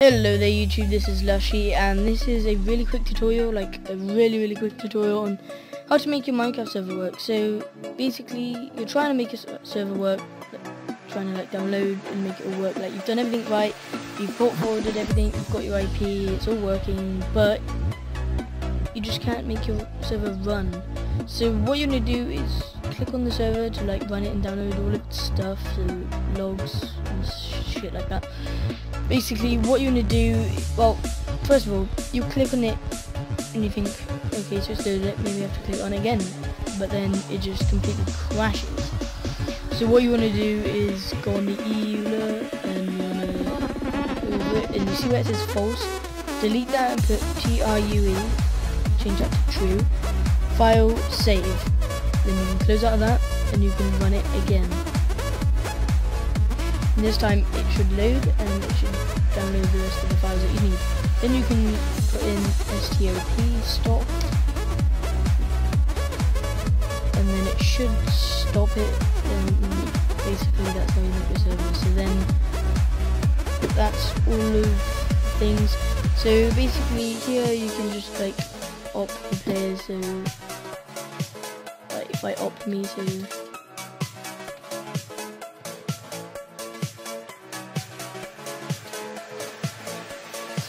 Hello there YouTube, this is Lushy and this is a really quick tutorial, like a really really quick tutorial on how to make your Minecraft server work. So basically you're trying to make your uh, server work, trying to like download and make it all work, like you've done everything right, you've port forwarded everything, you've got your IP, it's all working, but you just can't make your server run. So what you're going to do is click on the server to like run it and download all of its stuff, so logs shit like that. Basically what you want to do, well, first of all, you click on it and you think, okay, so it's loaded, maybe I have to click on it again, but then it just completely crashes. So what you want to do is go on the EULA and you want to, and you see where it says false, delete that and put TRUE, change that to true, file, save, then you can close out of that and you can run it again. And this time it should load and it should download the rest of the files that you need. Then you can put in stop stop and then it should stop it and basically that's how you make your server. So then that's all of things. So basically here you can just like opt the players so like if I opt me so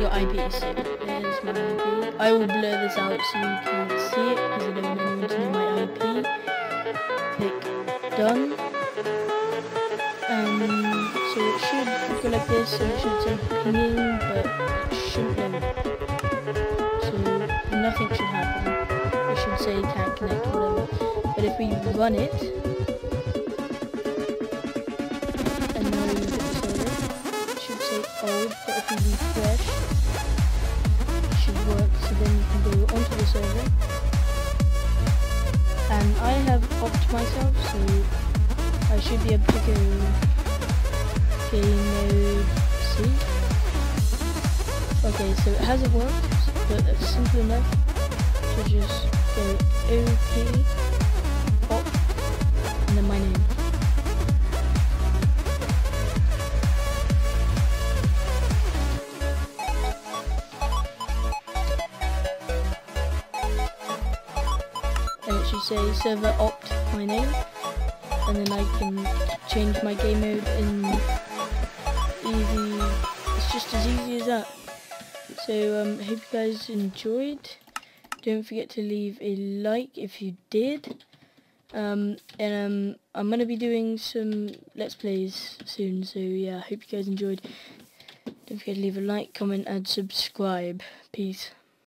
your IP. So there's my IP. I will blur this out so you can see it because I don't want anyone to know my IP. Click done. Um, so it should go like this, so it should say pinging, but it shouldn't. So nothing should happen. It should say can't connect, whatever. But if we run it, should say old, but if we refresh, work so then you can go onto the server. And I have opped myself so I should be able to go game mode C. Okay so it hasn't worked but it's simple enough to just go OP should say server opt my name. And then I can change my game mode in easy it's just as easy as that. So um hope you guys enjoyed. Don't forget to leave a like if you did. Um and um I'm gonna be doing some let's plays soon so yeah hope you guys enjoyed. Don't forget to leave a like comment and subscribe. Peace